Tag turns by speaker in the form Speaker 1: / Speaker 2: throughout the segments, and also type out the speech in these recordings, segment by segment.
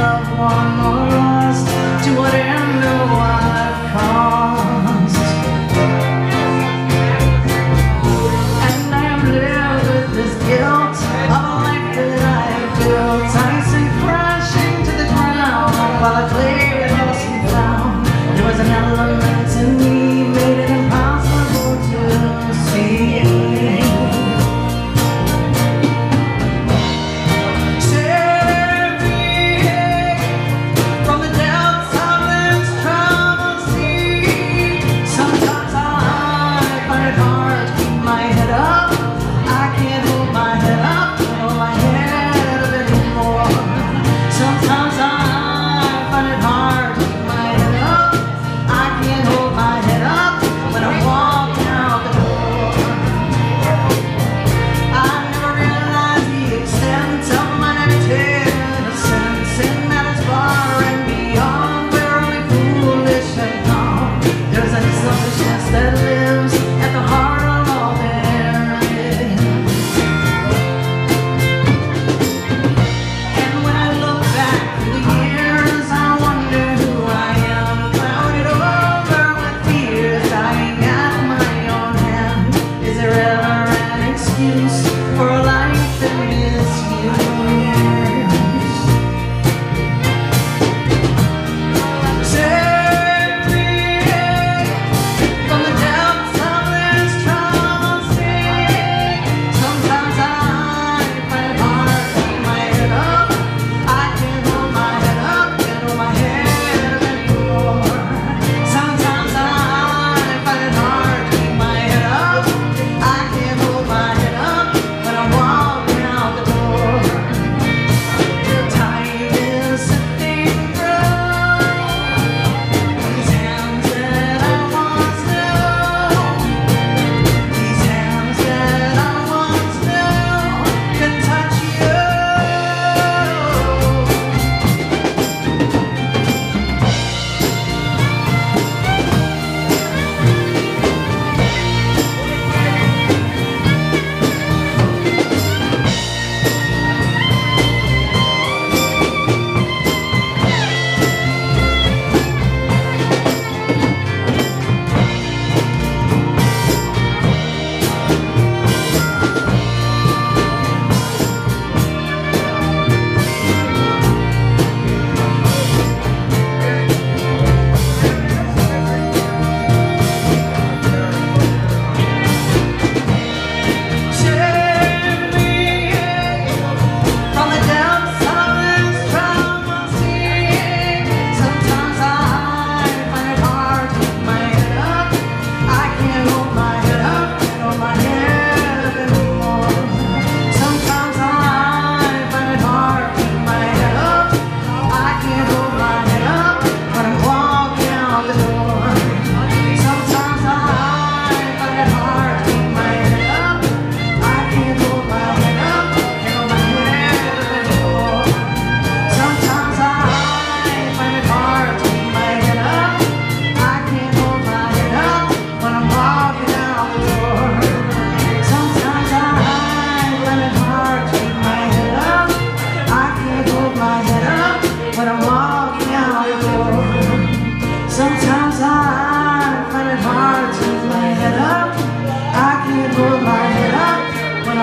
Speaker 1: love one more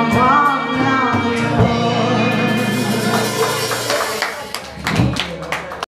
Speaker 1: upon